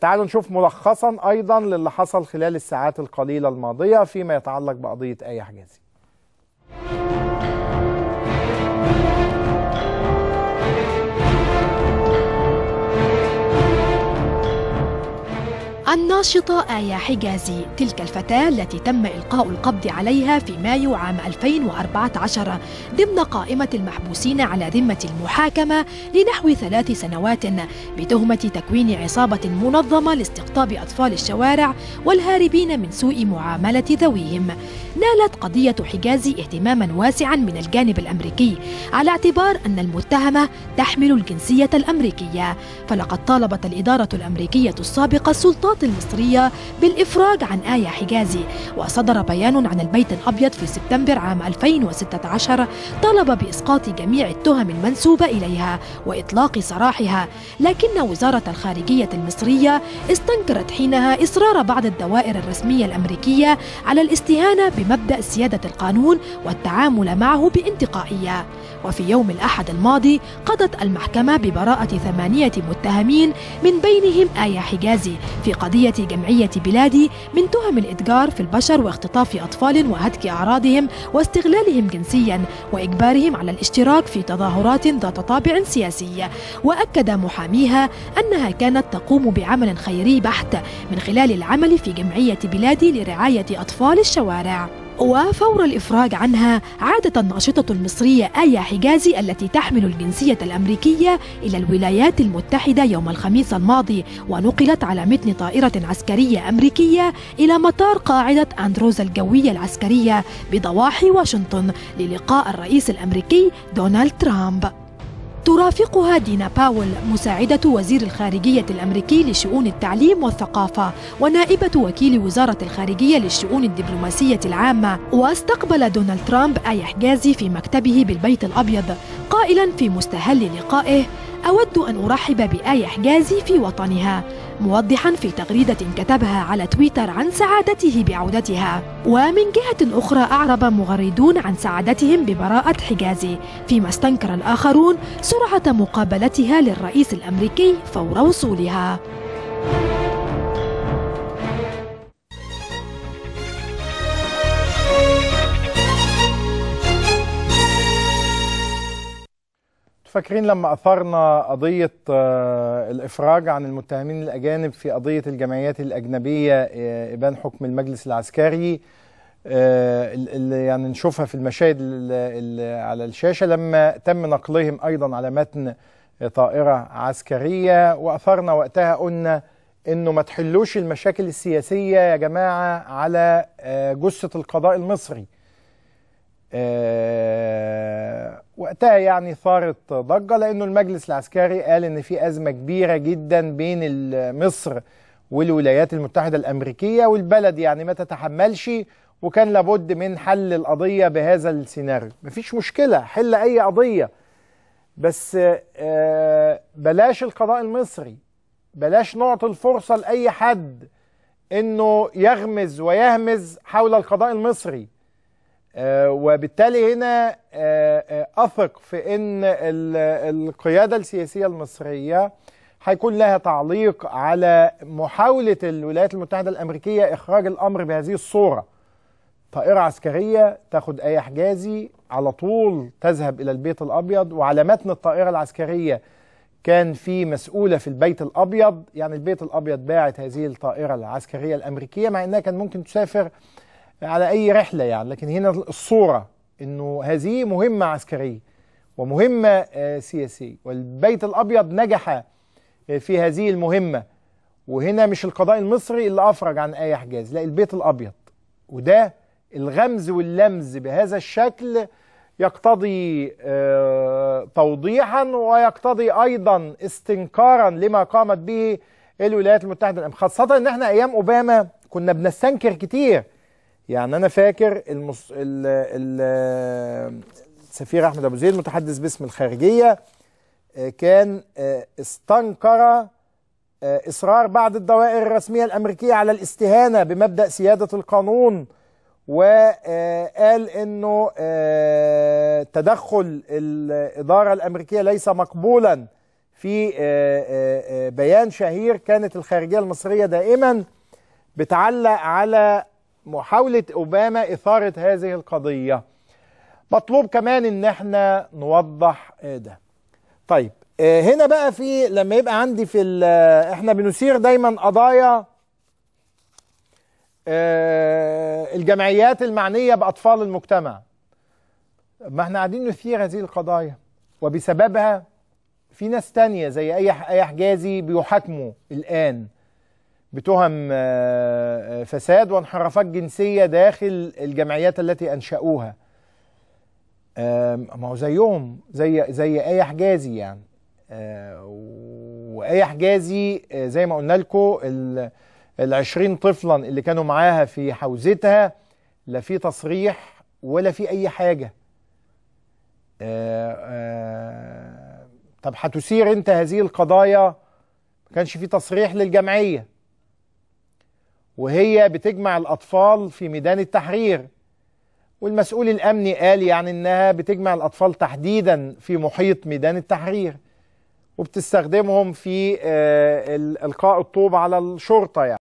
تعالوا نشوف ملخصا أيضا للي حصل خلال الساعات القليلة الماضية فيما يتعلق بقضية أي حجازي. الناشطة آية حجازي تلك الفتاة التي تم إلقاء القبض عليها في مايو عام 2014 ضمن قائمة المحبوسين على ذمة المحاكمة لنحو ثلاث سنوات بتهمة تكوين عصابة منظمة لاستقطاب أطفال الشوارع والهاربين من سوء معاملة ذويهم. نالت قضية حجازي اهتماما واسعا من الجانب الأمريكي على اعتبار أن المتهمة تحمل الجنسية الأمريكية. فلقد طالبت الإدارة الأمريكية السابقة السلطات المصرية بالإفراج عن آية حجازي. وصدر بيان عن البيت الأبيض في سبتمبر عام 2016 طلب بإسقاط جميع التهم المنسوبة إليها وإطلاق سراحها. لكن وزارة الخارجية المصرية استنكرت حينها إصرار بعض الدوائر الرسمية الأمريكية على الاستهانة بمبدأ سيادة القانون والتعامل معه بانتقائية. وفي يوم الأحد الماضي قضت المحكمة ببراءة ثمانية متهمين من بينهم آية حجازي في قضية جمعية بلادي من تهم الإتجار في البشر واختطاف أطفال وهتك أعراضهم واستغلالهم جنسيا وإجبارهم على الاشتراك في تظاهرات ذات طابع سياسي. وأكد محاميها أنها كانت تقوم بعمل خيري بحت من خلال العمل في جمعية بلادي لرعاية أطفال الشوارع. وفور الإفراج عنها عادت الناشطة المصرية آية حجازي التي تحمل الجنسية الأمريكية إلى الولايات المتحدة يوم الخميس الماضي ونقلت على متن طائرة عسكرية أمريكية إلى مطار قاعدة أندروز الجوية العسكرية بضواحي واشنطن للقاء الرئيس الأمريكي دونالد ترامب. ترافقها دينا باول مساعدة وزير الخارجية الأمريكي لشؤون التعليم والثقافة ونائبة وكيل وزارة الخارجية للشؤون الدبلوماسية العامة واستقبل دونالد ترامب آية حجازي في مكتبه بالبيت الأبيض قائلا في مستهل لقائه أود أن أرحب بآية حجازي في وطنها موضحا في تغريدة كتبها على تويتر عن سعادته بعودتها. ومن جهة أخرى أعرب مغردون عن سعادتهم ببراءة حجازي فيما استنكر الآخرون سرعة مقابلتها للرئيس الأمريكي فور وصولها. فاكرين لما أثرنا قضية آه، الإفراج عن المتهمين الأجانب في قضية الجمعيات الأجنبية آه، إبان حكم المجلس العسكري آه، اللي يعني نشوفها في المشاهد اللي على الشاشة لما تم نقلهم أيضا على متن طائرة عسكرية وأثرنا وقتها قلنا إنه ما تحلوش المشاكل السياسية يا جماعة على جثة القضاء المصري. آه، وقتها يعني ثارت ضجة لأنه المجلس العسكري قال إن في أزمة كبيرة جدا بين مصر والولايات المتحدة الأمريكية والبلد يعني ما تتحملش وكان لابد من حل القضية بهذا السيناريو. مفيش مشكلة حل أي قضية. بس آه، بلاش القضاء المصري بلاش نعطي الفرصة لأي حد إنه يغمز ويهمز حول القضاء المصري. وبالتالي هنا آه، آه، أثق في إن القيادة السياسية المصرية هيكون لها تعليق على محاولة الولايات المتحدة الأمريكية إخراج الأمر بهذه الصورة. طائرة عسكرية تاخد اي حجازي على طول تذهب إلى البيت الأبيض وعلى متن الطائرة العسكرية كان في مسؤولة في البيت الأبيض. يعني البيت الأبيض باعت هذه الطائرة العسكرية الأمريكية مع إنها كان ممكن تسافر على أي رحلة يعني. لكن هنا الصورة أنه هذه مهمة عسكرية ومهمة آه، سياسية. والبيت الأبيض نجح آه، في هذه المهمة. وهنا مش القضاء المصري اللي أفرج عن أي حجاز لا البيت الأبيض. وده الغمز واللمز بهذا الشكل يقتضي آه، توضيحا ويقتضي أيضا استنكارا لما قامت به الولايات المتحدة خاصة إن إحنا أيام أوباما كنا بنستنكر كتير يعني أنا فاكر المص... ال... ال... السفير أحمد أبو زيد متحدث باسم الخارجية آه، كان آه، استنكر آه، إصرار بعض الدوائر الرسمية الأمريكية على الاستهانة بمبدأ سيادة القانون وقال إنه تدخل الإدارة الأمريكية ليس مقبولا في بيان شهير كانت الخارجية المصرية دائما بتعلق على محاولة أوباما إثارة هذه القضية. مطلوب كمان إن إحنا نوضح ده. طيب هنا بقى في لما يبقى عندي في إحنا بنثير دايما قضايا الجمعيات المعنية بأطفال المجتمع. ما إحنا قاعدين نثير هذه القضايا وبسببها في ناس تانية زي أي أي حجازي بيحاكموا الآن. بتهم فساد وانحرافات جنسية داخل الجمعيات التي أنشأوها. ما هو زيهم زي زي اي حجازي يعني. واي حجازي زي ما قلنا لكم ال 20 طفلا اللي كانوا معاها في حوزتها لا في تصريح ولا في أي حاجة. طب هتثير أنت هذه القضايا؟ ما كانش في تصريح للجمعية. وهي بتجمع الأطفال في ميدان التحرير. والمسؤول الأمني قال يعني إنها بتجمع الأطفال تحديدا في محيط ميدان التحرير وبتستخدمهم في إلقاء الطوب على الشرطة يعني.